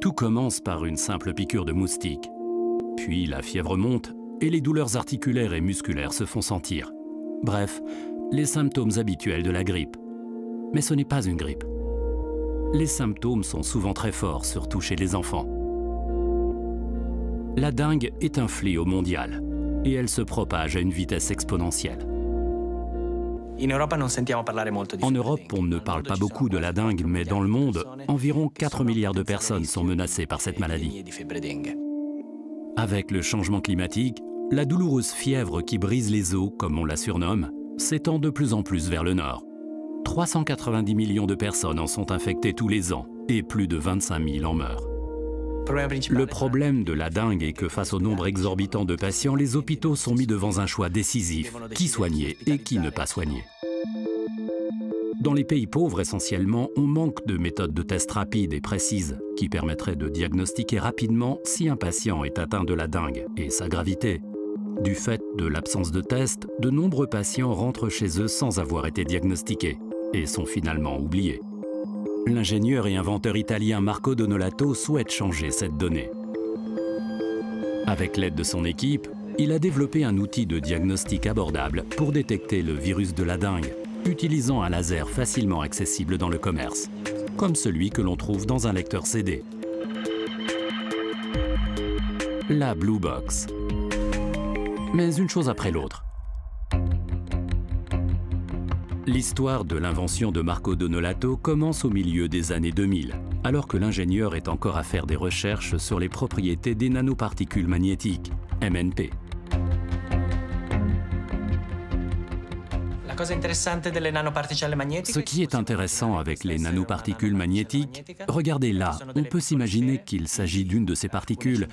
Tout commence par une simple piqûre de moustique. Puis la fièvre monte et les douleurs articulaires et musculaires se font sentir. Bref, les symptômes habituels de la grippe. Mais ce n'est pas une grippe. Les symptômes sont souvent très forts, surtout chez les enfants. La dengue est un fléau mondial et elle se propage à une vitesse exponentielle. En Europe, on ne parle pas beaucoup de la dengue, mais dans le monde, environ 4 milliards de personnes sont menacées par cette maladie. Avec le changement climatique, la douloureuse fièvre qui brise les os, comme on la surnomme, s'étend de plus en plus vers le nord. 390 millions de personnes en sont infectées tous les ans et plus de 25 000 en meurent. Le problème de la dengue est que face au nombre exorbitant de patients, les hôpitaux sont mis devant un choix décisif, qui soigner et qui ne pas soigner. Dans les pays pauvres essentiellement, on manque de méthodes de tests rapides et précises qui permettraient de diagnostiquer rapidement si un patient est atteint de la dengue et sa gravité. Du fait de l'absence de tests, de nombreux patients rentrent chez eux sans avoir été diagnostiqués et sont finalement oubliés. L'ingénieur et inventeur italien Marco Donolato souhaite changer cette donnée. Avec l'aide de son équipe, il a développé un outil de diagnostic abordable pour détecter le virus de la dengue utilisant un laser facilement accessible dans le commerce, comme celui que l'on trouve dans un lecteur CD. La Blue Box. Mais une chose après l'autre. L'histoire de l'invention de Marco Donolato commence au milieu des années 2000, alors que l'ingénieur est encore à faire des recherches sur les propriétés des nanoparticules magnétiques, MNP. Ce qui est intéressant avec les nanoparticules magnétiques, regardez là, on peut s'imaginer qu'il s'agit d'une de ces particules,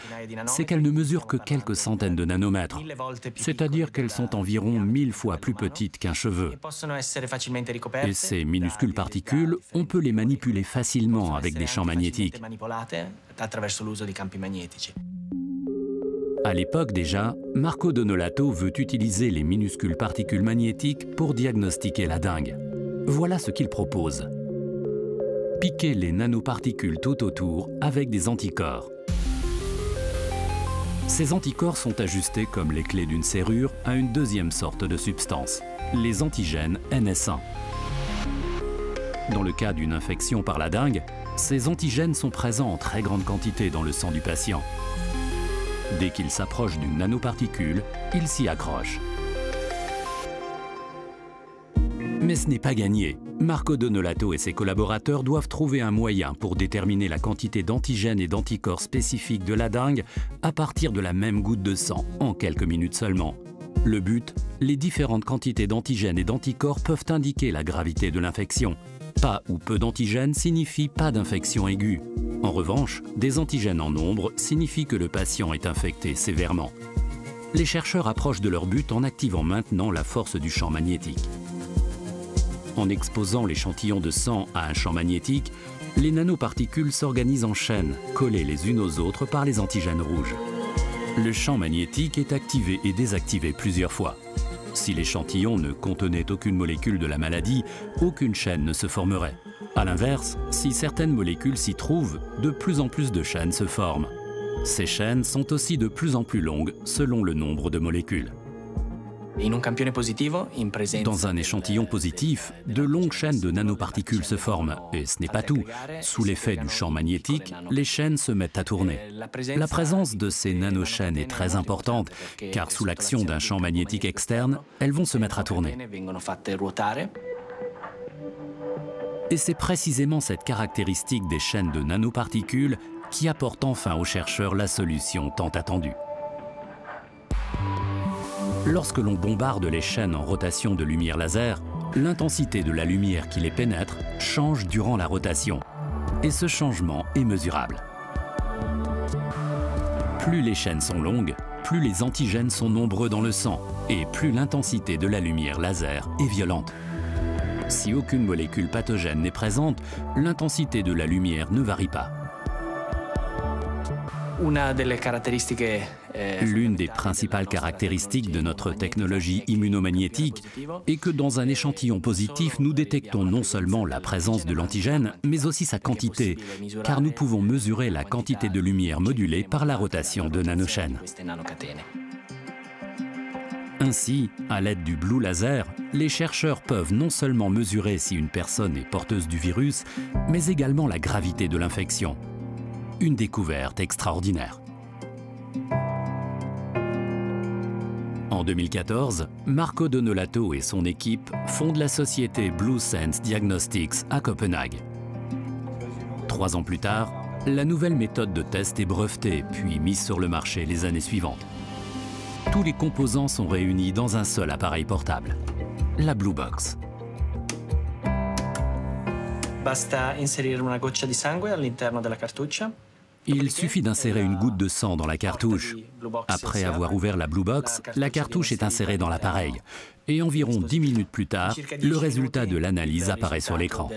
c'est qu'elles ne mesurent que quelques centaines de nanomètres, c'est-à-dire qu'elles sont environ mille fois plus petites qu'un cheveu. Et ces minuscules particules, on peut les manipuler facilement avec des champs magnétiques. À l'époque déjà, Marco Donolato veut utiliser les minuscules particules magnétiques pour diagnostiquer la dengue. Voilà ce qu'il propose. Piquer les nanoparticules tout autour avec des anticorps. Ces anticorps sont ajustés comme les clés d'une serrure à une deuxième sorte de substance, les antigènes NS1. Dans le cas d'une infection par la dengue, ces antigènes sont présents en très grande quantité dans le sang du patient. Dès qu'il s'approche d'une nanoparticule, il s'y accroche. Mais ce n'est pas gagné. Marco Donolato et ses collaborateurs doivent trouver un moyen pour déterminer la quantité d'antigènes et d'anticorps spécifiques de la dengue à partir de la même goutte de sang, en quelques minutes seulement. Le but Les différentes quantités d'antigènes et d'anticorps peuvent indiquer la gravité de l'infection. Pas ou peu d'antigènes signifie pas d'infection aiguë. En revanche, des antigènes en nombre signifient que le patient est infecté sévèrement. Les chercheurs approchent de leur but en activant maintenant la force du champ magnétique. En exposant l'échantillon de sang à un champ magnétique, les nanoparticules s'organisent en chaînes, collées les unes aux autres par les antigènes rouges. Le champ magnétique est activé et désactivé plusieurs fois. Si l'échantillon ne contenait aucune molécule de la maladie, aucune chaîne ne se formerait. A l'inverse, si certaines molécules s'y trouvent, de plus en plus de chaînes se forment. Ces chaînes sont aussi de plus en plus longues selon le nombre de molécules. Dans un échantillon positif, de longues chaînes de nanoparticules se forment. Et ce n'est pas tout. Sous l'effet du champ magnétique, les chaînes se mettent à tourner. La présence de ces nanochaînes est très importante, car sous l'action d'un champ magnétique externe, elles vont se mettre à tourner. Et c'est précisément cette caractéristique des chaînes de nanoparticules qui apporte enfin aux chercheurs la solution tant attendue. Lorsque l'on bombarde les chaînes en rotation de lumière laser, l'intensité de la lumière qui les pénètre change durant la rotation. Et ce changement est mesurable. Plus les chaînes sont longues, plus les antigènes sont nombreux dans le sang et plus l'intensité de la lumière laser est violente. Si aucune molécule pathogène n'est présente, l'intensité de la lumière ne varie pas. Eh, L'une des principales caractéristiques de notre technologie immunomagnétique est que dans un échantillon positif, nous détectons non seulement la présence de l'antigène, mais aussi sa quantité, car nous pouvons mesurer la quantité de lumière modulée par la rotation de nanochaînes. Ainsi, à l'aide du Blue Laser, les chercheurs peuvent non seulement mesurer si une personne est porteuse du virus, mais également la gravité de l'infection. Une découverte extraordinaire. En 2014, Marco Donolato et son équipe fondent la société Blue Sense Diagnostics à Copenhague. Trois ans plus tard, la nouvelle méthode de test est brevetée puis mise sur le marché les années suivantes tous les composants sont réunis dans un seul appareil portable, la Blue Box. Il suffit d'insérer une goutte de sang dans la cartouche. Après avoir ouvert la Blue Box, la cartouche est insérée dans l'appareil. Et environ 10 minutes plus tard, le résultat de l'analyse apparaît sur l'écran.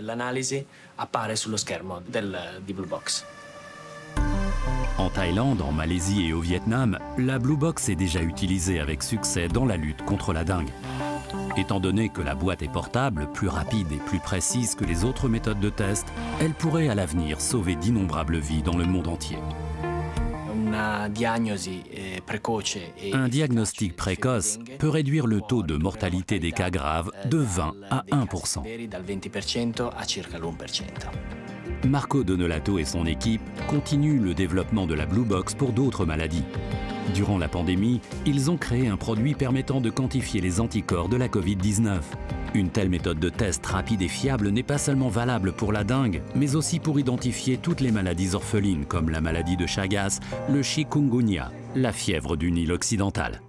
En Thaïlande, en Malaisie et au Vietnam, la Blue Box est déjà utilisée avec succès dans la lutte contre la dengue. Étant donné que la boîte est portable, plus rapide et plus précise que les autres méthodes de test, elle pourrait à l'avenir sauver d'innombrables vies dans le monde entier. Un diagnostic précoce peut réduire le taux de mortalité des cas graves de 20 à 1% Marco Donolato et son équipe continuent le développement de la Blue Box pour d'autres maladies. Durant la pandémie, ils ont créé un produit permettant de quantifier les anticorps de la Covid-19. Une telle méthode de test rapide et fiable n'est pas seulement valable pour la dengue, mais aussi pour identifier toutes les maladies orphelines comme la maladie de Chagas, le chikungunya, la fièvre du Nil occidental.